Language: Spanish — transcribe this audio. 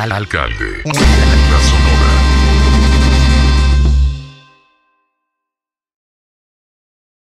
al alcalde.